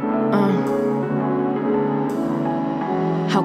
Uh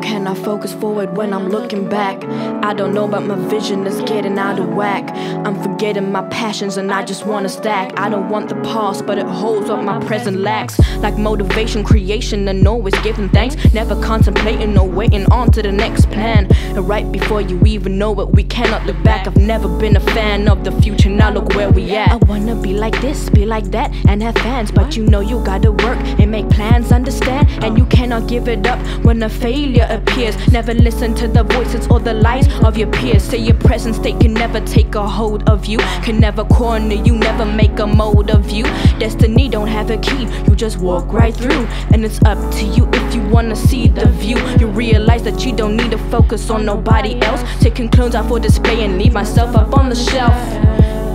can I focus forward when I'm looking back? I don't know, but my vision is getting out of whack. I'm forgetting my passions and I just wanna stack. I don't want the past, but it holds what my present lacks. Like motivation, creation, and always giving thanks. Never contemplating or waiting on to the next plan. And right before you even know it, we cannot look back. I've never been a fan of the future, now look where we at. I wanna be like this, be like that, and have fans. But you know you gotta work and make plans, understand? And you cannot give it up when a failure appears. Never listen to the voices or the lies of your peers. Say your present state can never take a hold of you, can never corner you, never make a mold of you. Destiny don't have a key, you just walk right through. And it's up to you if you wanna see the view. You realize that you don't need to focus on nobody else. Taking clones out for display and leave myself up on the shelf.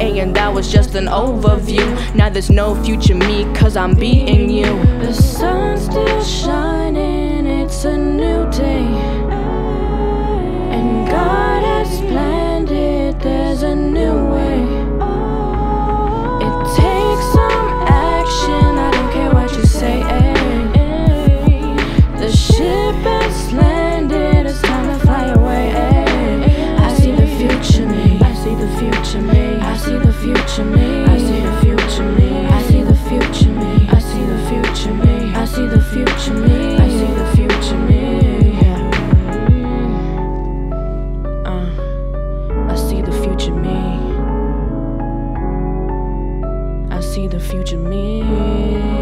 And that was just an overview. Now there's no future me, cause I'm being you. The sun's still shining, future me. I see the future me.